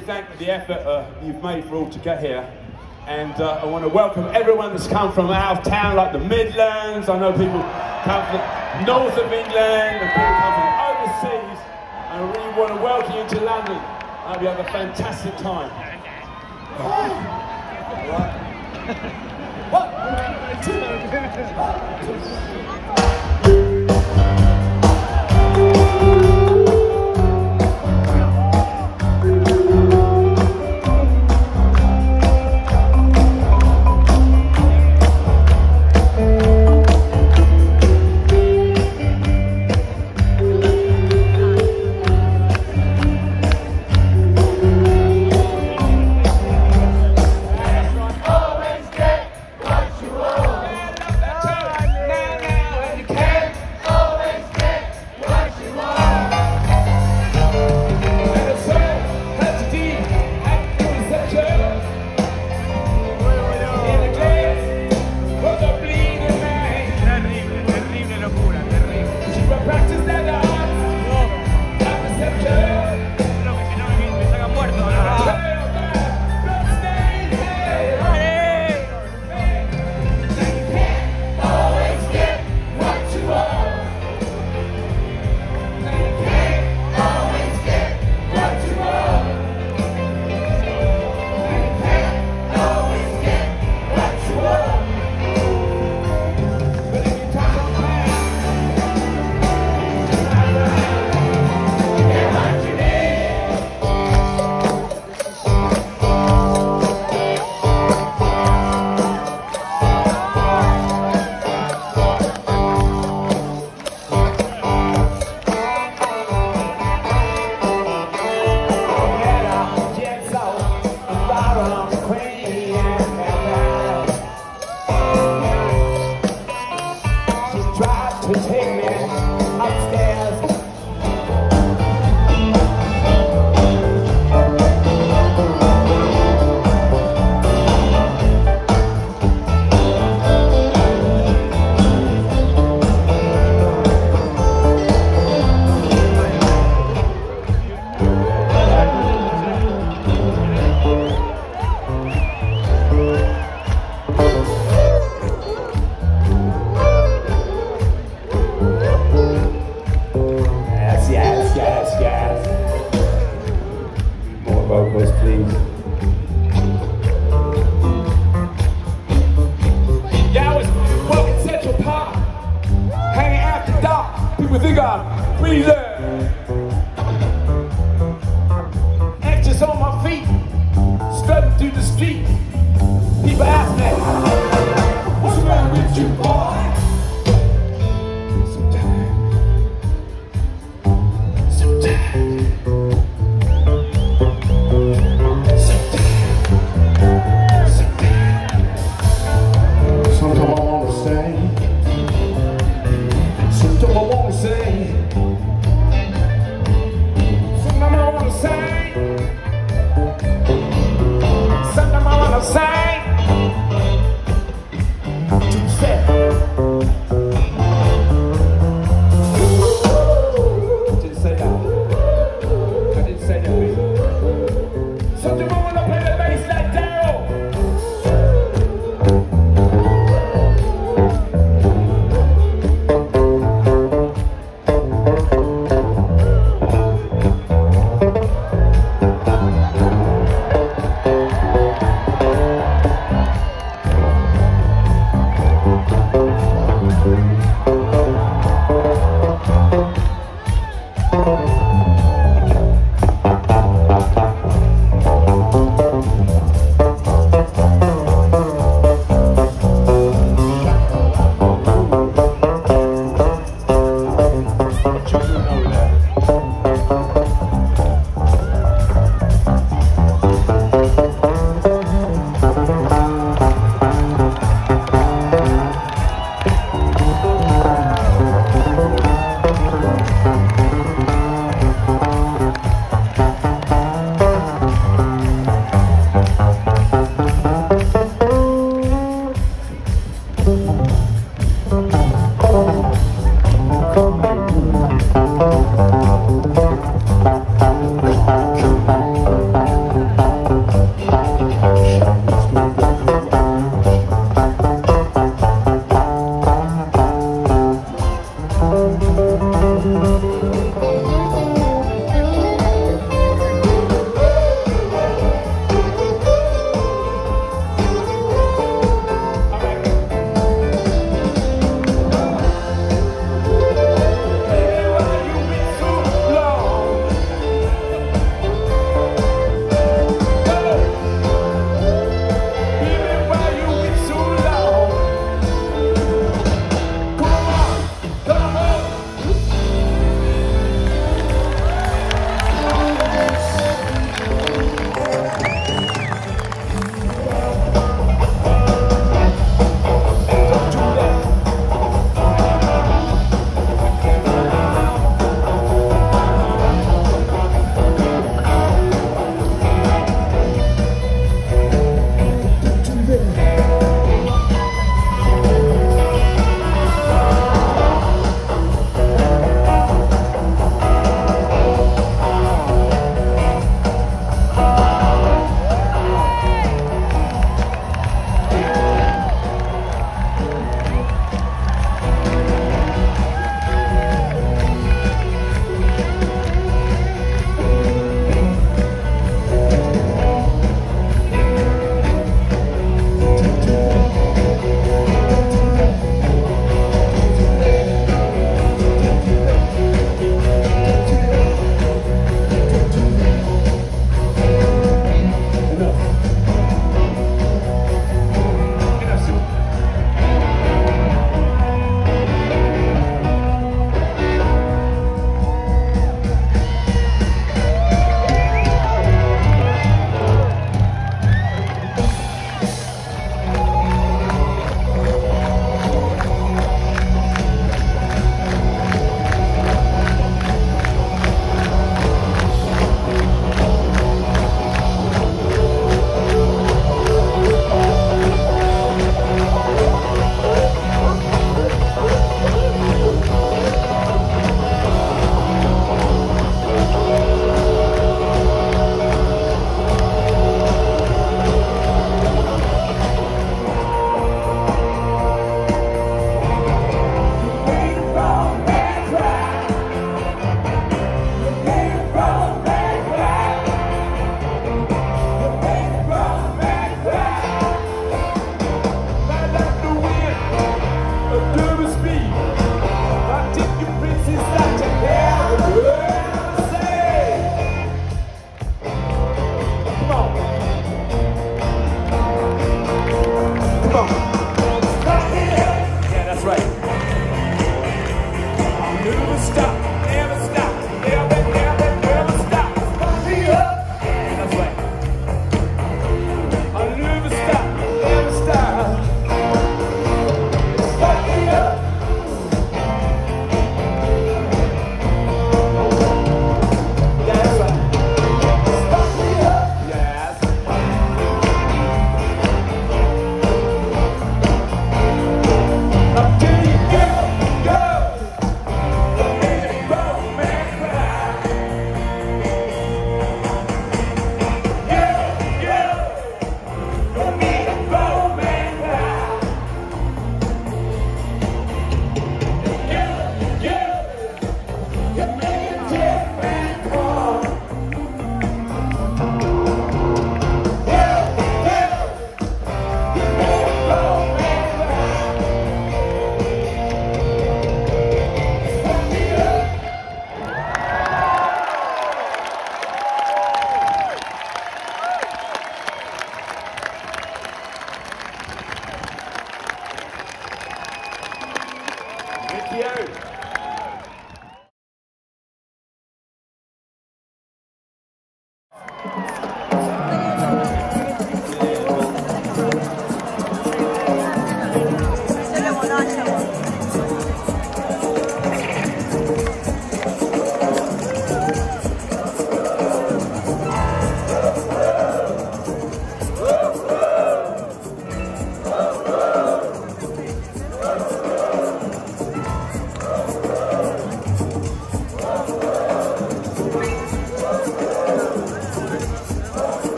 Thank the effort uh, you've made for all to get here. And uh, I want to welcome everyone that's come from out of town, like the Midlands. I know people come from north of England, and people come from overseas. And I really want to welcome you to London. I hope you have a fantastic time. Terrible,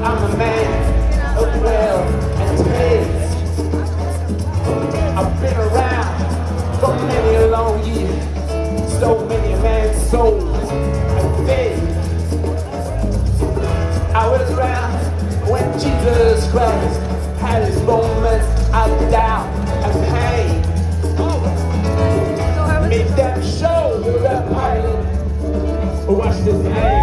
I'm a man of wealth and taste. I've been around for many a long year, so many a man's soul and faith. I was around when Jesus Christ had his moments of doubt and pain. Made them show the Pilate. Watch this name.